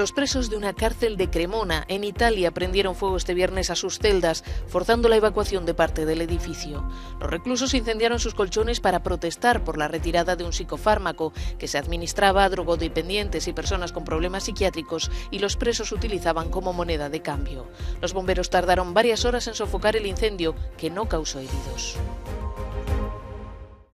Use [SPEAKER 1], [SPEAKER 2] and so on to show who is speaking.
[SPEAKER 1] Los presos de una cárcel de Cremona, en Italia, prendieron fuego este viernes a sus celdas, forzando la evacuación de parte del edificio. Los reclusos incendiaron sus colchones para protestar por la retirada de un psicofármaco que se administraba a drogodependientes y personas con problemas psiquiátricos y los presos utilizaban como moneda de cambio. Los bomberos tardaron varias horas en sofocar el incendio, que no causó heridos.